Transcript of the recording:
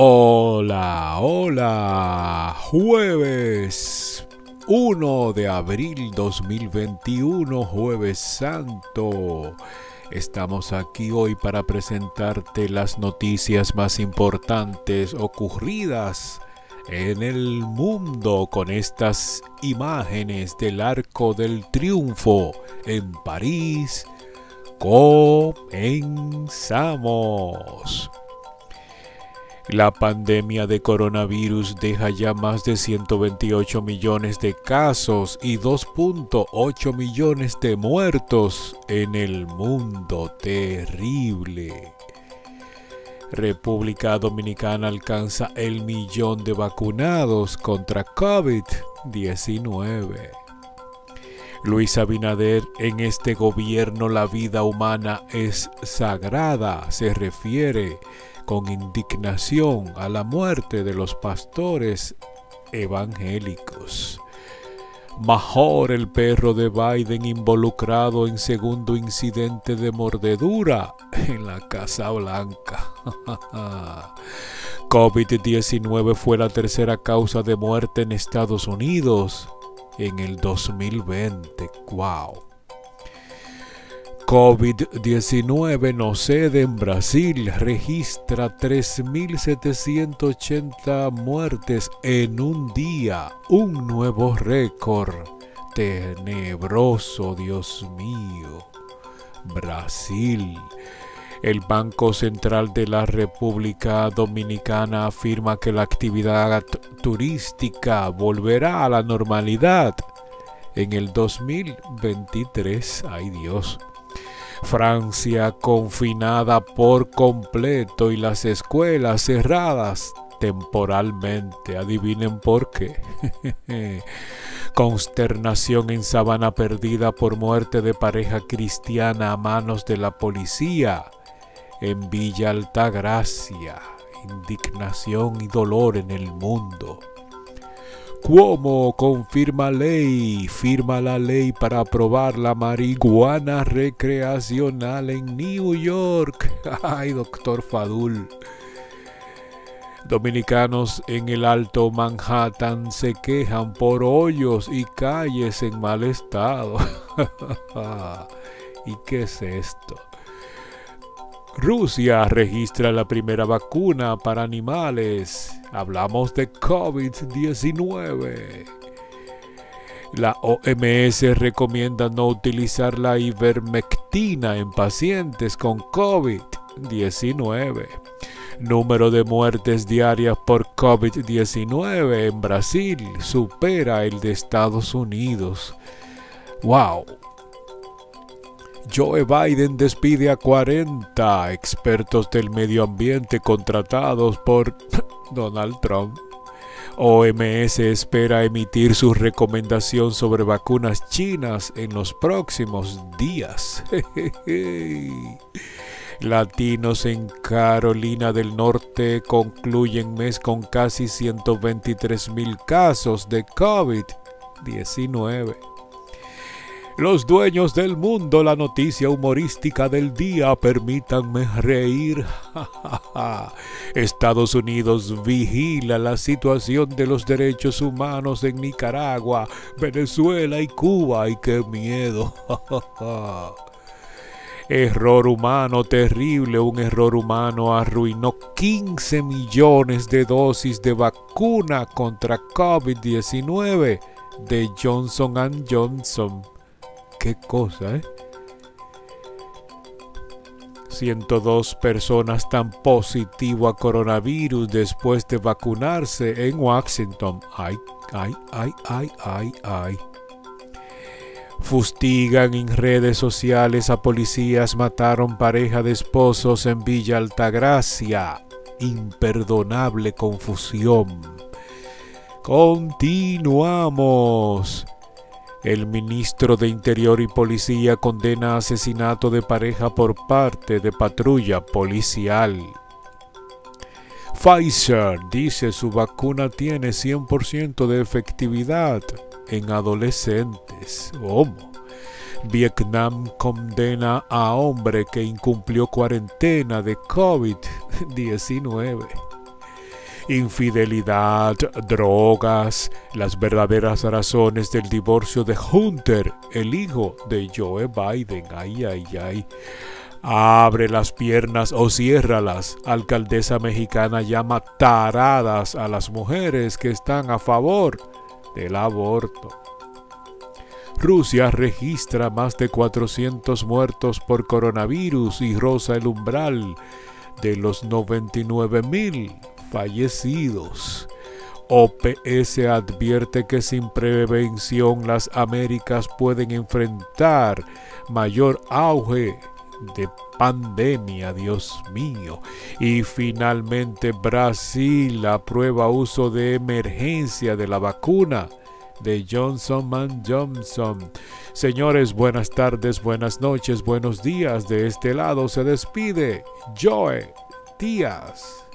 Hola, hola, jueves 1 de abril 2021, jueves santo. Estamos aquí hoy para presentarte las noticias más importantes ocurridas en el mundo con estas imágenes del Arco del Triunfo en París. Comenzamos. La pandemia de coronavirus deja ya más de 128 millones de casos y 2.8 millones de muertos en el mundo. Terrible. República Dominicana alcanza el millón de vacunados contra COVID-19. Luis Abinader, en este gobierno la vida humana es sagrada, se refiere con indignación a la muerte de los pastores evangélicos. Major, el perro de Biden, involucrado en segundo incidente de mordedura en la Casa Blanca. COVID-19 fue la tercera causa de muerte en Estados Unidos en el 2020. ¡Wow! COVID-19 no cede en Brasil, registra 3.780 muertes en un día, un nuevo récord. Tenebroso, Dios mío. Brasil. El Banco Central de la República Dominicana afirma que la actividad turística volverá a la normalidad en el 2023. Ay Dios. Francia confinada por completo y las escuelas cerradas temporalmente. Adivinen por qué. Consternación en Sabana perdida por muerte de pareja cristiana a manos de la policía en Villa Altagracia. Indignación y dolor en el mundo. Cuomo confirma ley, firma la ley para aprobar la marihuana recreacional en New York. Ay, doctor Fadul. Dominicanos en el Alto Manhattan se quejan por hoyos y calles en mal estado. ¿Y qué es esto? Rusia registra la primera vacuna para animales. Hablamos de COVID-19. La OMS recomienda no utilizar la ivermectina en pacientes con COVID-19. Número de muertes diarias por COVID-19 en Brasil supera el de Estados Unidos. ¡Wow! Joe Biden despide a 40 expertos del medio ambiente contratados por Donald Trump. OMS espera emitir su recomendación sobre vacunas chinas en los próximos días. Latinos en Carolina del Norte concluyen mes con casi 123 mil casos de COVID-19. Los dueños del mundo, la noticia humorística del día, permítanme reír. Estados Unidos vigila la situación de los derechos humanos en Nicaragua, Venezuela y Cuba. ¡Ay, qué miedo! Error humano terrible, un error humano arruinó 15 millones de dosis de vacuna contra COVID-19 de Johnson Johnson qué cosa, ¿eh? 102 personas están positivo a coronavirus después de vacunarse en Washington. Ay, ay, ay, ay, ay, ay. Fustigan en redes sociales a policías, mataron pareja de esposos en Villa Altagracia. Imperdonable confusión. Continuamos. El ministro de Interior y Policía condena asesinato de pareja por parte de patrulla policial. Pfizer dice su vacuna tiene 100% de efectividad en adolescentes. Vietnam condena a hombre que incumplió cuarentena de COVID-19. Infidelidad, drogas, las verdaderas razones del divorcio de Hunter, el hijo de Joe Biden. Ay, ay, ay. Abre las piernas o ciérralas. Alcaldesa mexicana llama taradas a las mujeres que están a favor del aborto. Rusia registra más de 400 muertos por coronavirus y roza el umbral de los 99 mil fallecidos. OPS advierte que sin prevención las Américas pueden enfrentar mayor auge de pandemia, Dios mío. Y finalmente Brasil aprueba uso de emergencia de la vacuna de Johnson Johnson. Señores, buenas tardes, buenas noches, buenos días. De este lado se despide Joe Díaz.